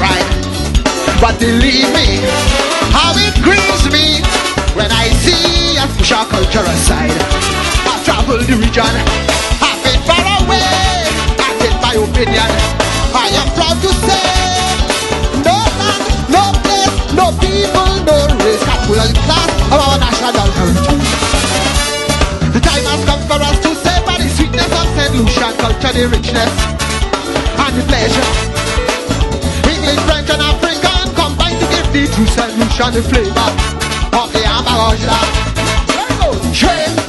pride. But believe me, how it grieves me when I see a social culture aside. I've traveled the region, I've been far away, and in my opinion, I am proud to say, no land, no place, no people, no race can pull us class of our national heritage. The time has come for us to savor the sweetness of St. Lucian culture, the richness and the pleasure. English, French, and African combine to give the true St. Lucian the flavor of the anba goj la. Shred,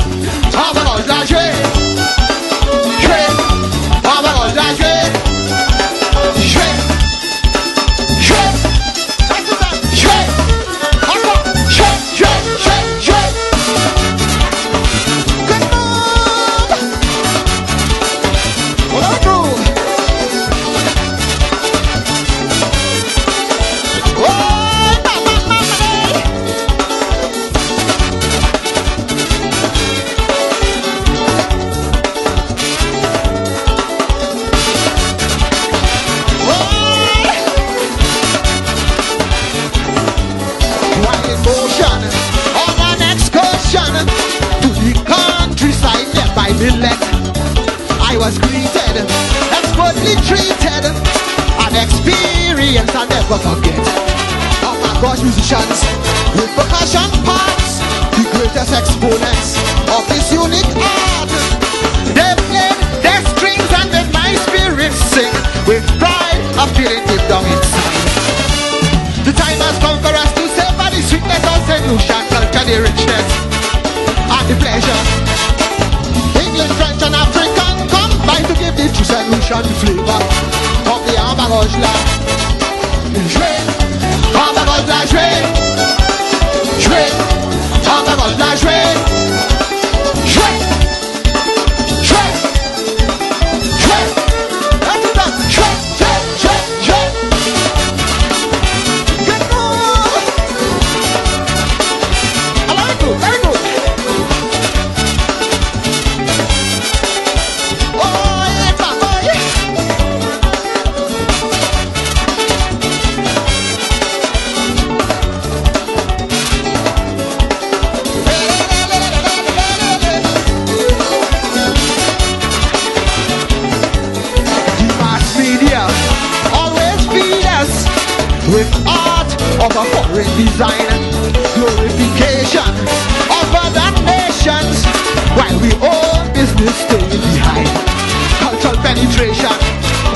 expertly treated, an experience I'll never forget. Oh my gosh, musicians with percussion parts, the greatest exponents of this unique art. They played their strings and made my spirit sing with pride. I'm feeling deep down the flavor of the anba goj la. Jouer, Amarajla, of design, glorification of other nations, while we own business staying behind. Cultural penetration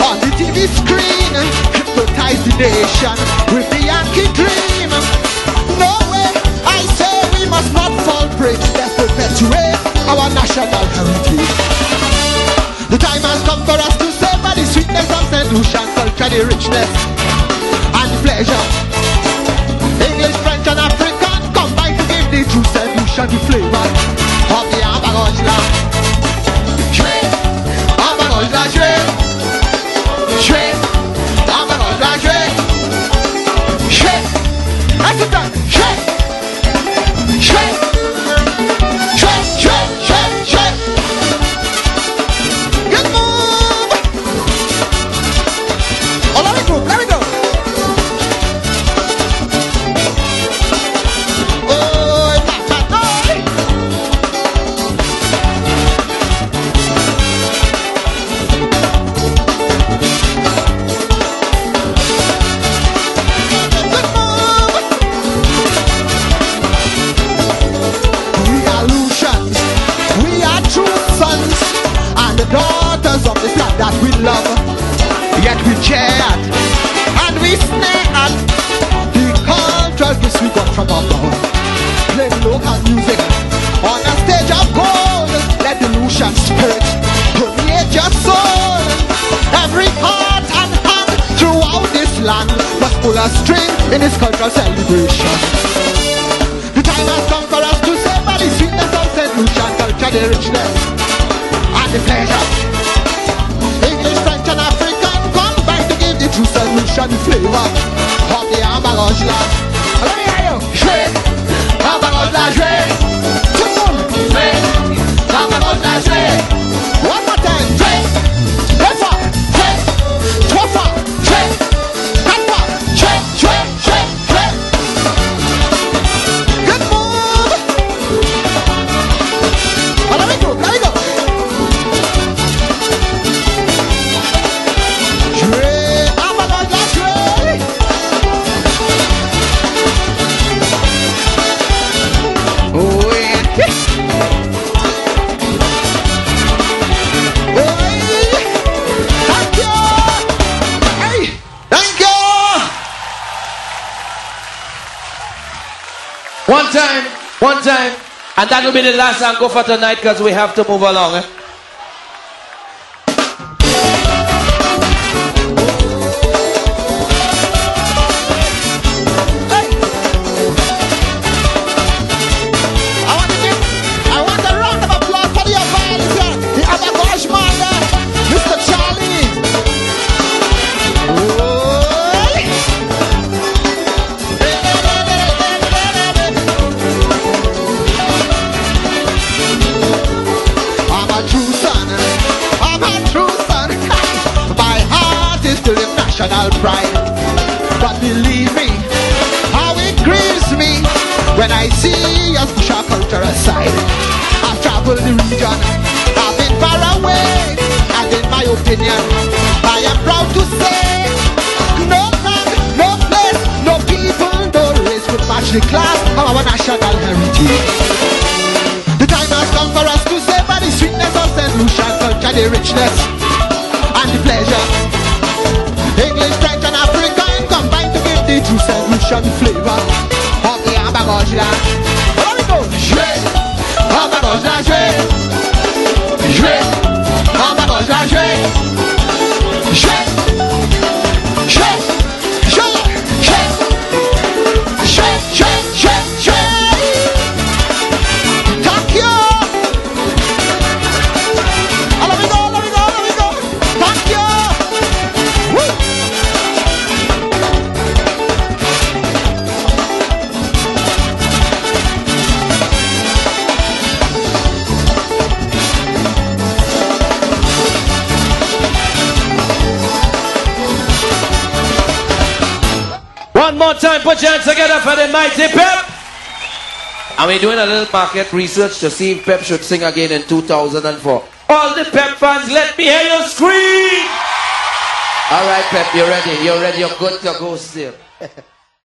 on the TV screen hypnotize the nation with the Yankee dream. No way, I say we must not fall prey. Let's perpetuate our national heritage. The time has come for us to savor the sweetness of St. Culture, the richness and the pleasure. Lucian the flavor Lucian spirit permeate your soul. Every heart and hand throughout this land must pull a string in this cultural celebration. The time has come for us to savor the sweetness of St. Culture, the richness and the pleasure. English, French, and African combine to give the true St. Lucian flavor of the anba goj la. Let time, one time. And that'll be the last encore for tonight because we have to move along. Eh? National pride. But believe me, how it grieves me when I see us push our culture aside. I've traveled the region, I've been far away, and in my opinion, I am proud to say, no man, no place, no people, no race could match the class of our national heritage. The time has come for us to savor the sweetness of St. Lucian culture, the richness and the pleasure. Lucian flavor One more time, put your hands together for the mighty Pep. And we're doing a little market research to see if Pep should sing again in 2004. All the Pep fans, let me hear you scream! All right, Pep, you're ready. You're ready. You're good to go still.